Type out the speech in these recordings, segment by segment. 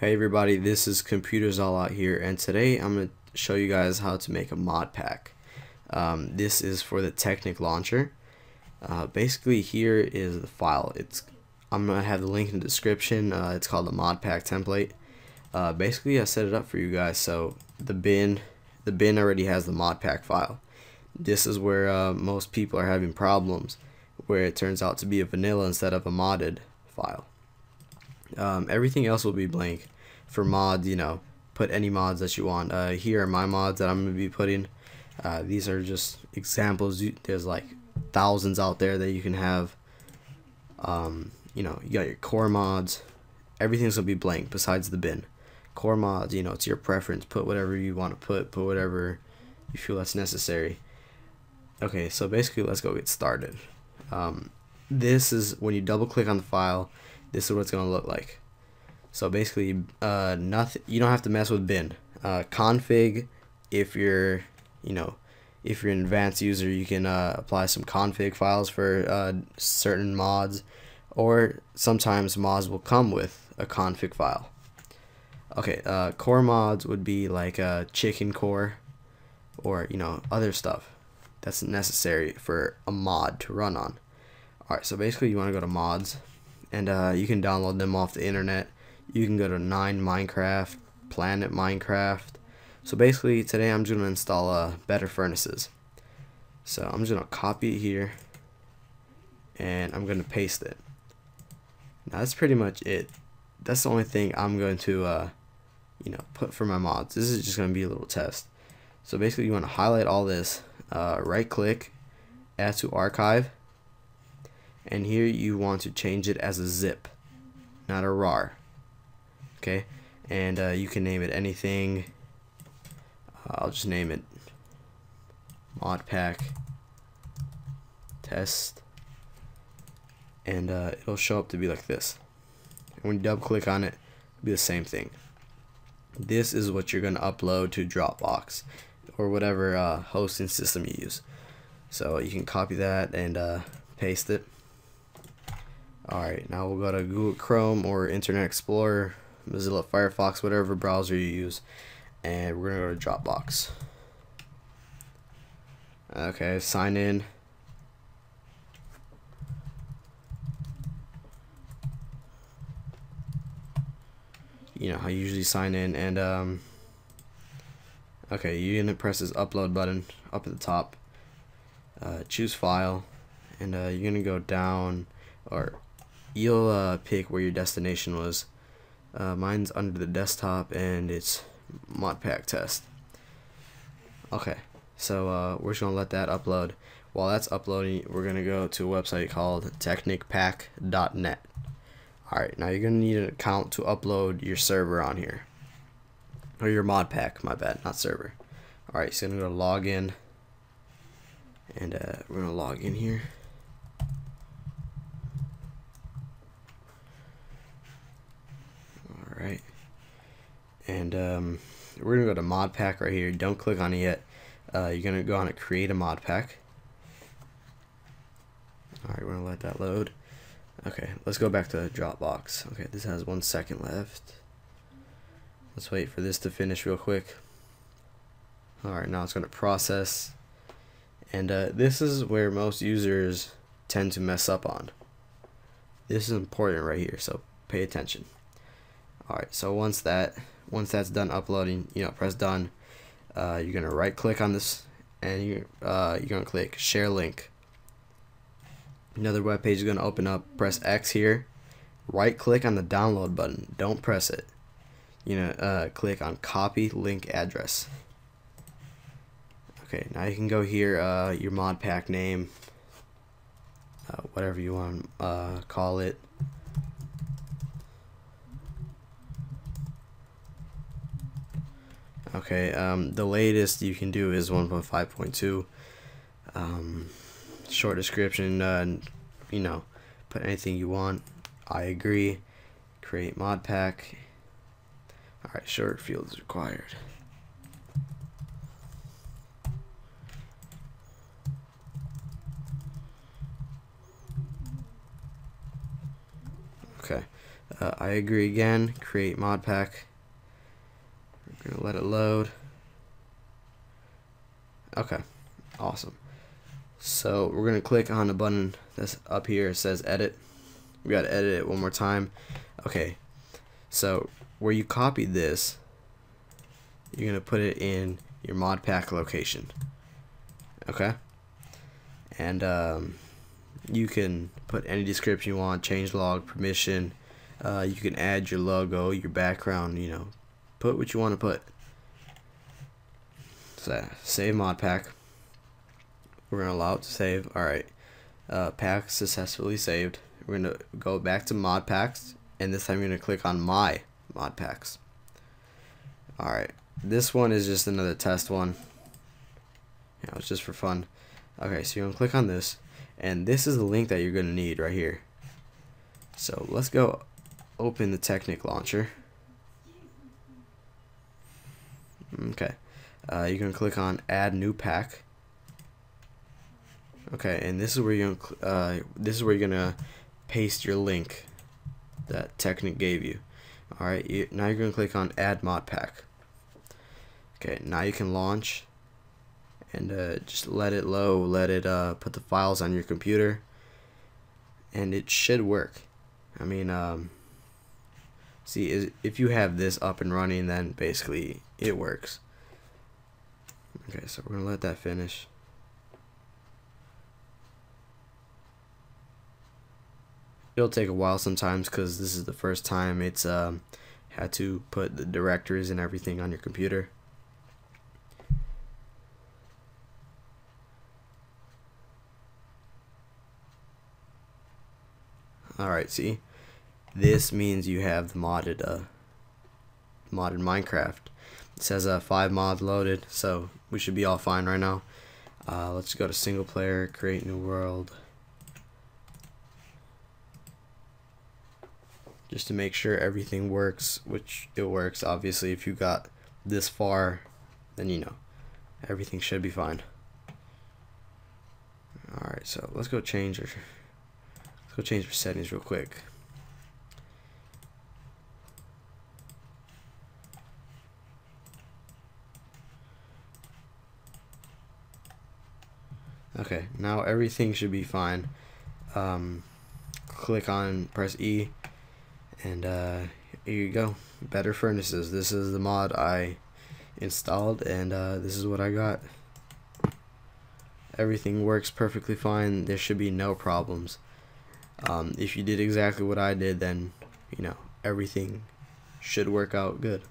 Hey everybody, this is Computers All Out here, and today I'm going to show you guys how to make a mod pack. Um, this is for the Technic launcher. Uh, basically, here is the file. It's I'm going to have the link in the description. Uh, it's called the mod pack template. Uh, basically, I set it up for you guys. So the bin, the bin already has the mod pack file. This is where uh, most people are having problems, where it turns out to be a vanilla instead of a modded file. Um, everything else will be blank. For mods, you know, put any mods that you want. Uh, here are my mods that I'm going to be putting. Uh, these are just examples. There's like thousands out there that you can have. Um, you know, you got your core mods. Everything's going to be blank besides the bin. Core mods, you know, it's your preference. Put whatever you want to put. Put whatever you feel that's necessary. Okay, so basically, let's go get started. Um, this is when you double click on the file this is what it's going to look like. So basically, uh, nothing. You don't have to mess with bin. Uh, config, if you're, you know, if you're an advanced user, you can uh, apply some config files for uh, certain mods, or sometimes mods will come with a config file. Okay, uh, core mods would be like a chicken core, or you know other stuff that's necessary for a mod to run on. Alright, so basically you want to go to mods and uh, you can download them off the internet. You can go to 9 Minecraft, Planet Minecraft. So basically today I'm just going to install uh, Better Furnaces. So I'm just going to copy it here and I'm going to paste it. Now that's pretty much it. That's the only thing I'm going to uh, you know put for my mods. This is just going to be a little test. So basically you want to highlight all this, uh, right click, add to archive, and here you want to change it as a zip not a rar. Okay? And uh, you can name it anything. Uh, I'll just name it mod pack test and uh, it'll show up to be like this. And when you double click on it it'll be the same thing. This is what you're gonna upload to Dropbox or whatever uh, hosting system you use. So you can copy that and uh, paste it Alright, now we'll go to Google Chrome or Internet Explorer, Mozilla Firefox, whatever browser you use, and we're going to go to Dropbox. Okay, sign in. You know, I usually sign in, and, um, okay, you're to press this upload button up at the top, uh, choose file, and uh, you're to go down, or you'll uh, pick where your destination was. Uh, mine's under the desktop and it's modpack test. Okay, so uh, we're just gonna let that upload. While that's uploading, we're gonna go to a website called technicpack.net. Alright, now you're gonna need an account to upload your server on here. Or your mod pack, my bad, not server. Alright, so I'm gonna go to login. And uh, we're gonna log in here. right? And um, we're gonna go to mod pack right here. Don't click on it yet. Uh, you're gonna go on it, create a mod pack. All right, we're gonna let that load. Okay, let's go back to Dropbox. Okay, this has one second left. Let's wait for this to finish real quick. All right, now it's gonna process. And uh, this is where most users tend to mess up on. This is important right here, so pay attention. Alright, so once that once that's done uploading, you know, press done. Uh, you're gonna right click on this and you uh, you're gonna click share link. Another web page is gonna open up. Press X here. Right click on the download button. Don't press it. You know, uh, click on copy link address. Okay, now you can go here. Uh, your mod pack name, uh, whatever you want uh, call it. Okay, um, the latest you can do is 1.5.2. Um, short description, uh, you know, put anything you want. I agree. Create mod pack. Alright, short fields required. Okay. Uh, I agree again. Create mod pack. Gonna let it load. Okay, awesome. So we're gonna click on the button that's up here. It says edit. We gotta edit it one more time. Okay, so where you copied this, you're gonna put it in your mod pack location. Okay, and um, you can put any description you want, change log, permission. Uh, you can add your logo, your background. You know, put what you want to put. So save mod pack. We're gonna allow it to save. All right, uh, pack successfully saved. We're gonna go back to mod packs, and this time you're gonna click on my mod packs. All right, this one is just another test one. Know, it's just for fun. Okay, so you're gonna click on this, and this is the link that you're gonna need right here. So let's go open the Technic launcher. Okay. Uh, you're gonna click on add new pack. Okay and this is where you're gonna uh, this is where you're gonna paste your link that Technic gave you. Alright you, now you're gonna click on add mod pack. Okay now you can launch and uh, just let it low let it uh, put the files on your computer and it should work. I mean um, see if you have this up and running then basically it works Okay, so we're going to let that finish. It'll take a while sometimes because this is the first time it's um, had to put the directories and everything on your computer. Alright, see? This means you have the modded, uh, modded Minecraft. It says uh, 5 mod loaded, so we should be all fine right now. Uh, let's go to single player, create new world. Just to make sure everything works, which it works. Obviously, if you got this far, then you know, everything should be fine. Alright, so let's go change our, let's go change our settings real quick. Okay, now everything should be fine. Um, click on, press E, and uh, here you go. Better Furnaces. This is the mod I installed, and uh, this is what I got. Everything works perfectly fine. There should be no problems. Um, if you did exactly what I did, then, you know, everything should work out good.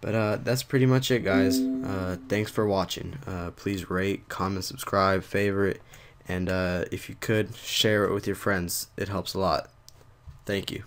But uh, that's pretty much it, guys. Uh, thanks for watching. Uh, please rate, comment, subscribe, favorite, and uh, if you could, share it with your friends. It helps a lot. Thank you.